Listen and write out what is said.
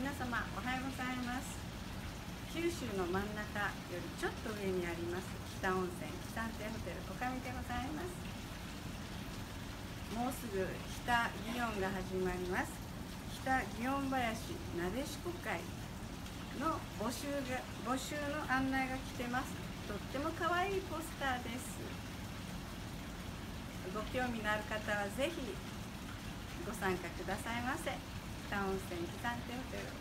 皆様おはようございます。九州の真ん中よりちょっと上にあります北温泉北安亭ホテル小上でございます。もうすぐ北祇園が始まります。北祇園林なでしこ会の募集が募集の案内が来てます。とっても可愛いポスターです。ご興味のある方はぜひご参加くださいませ。北温泉北安亭ホテルおかげでございます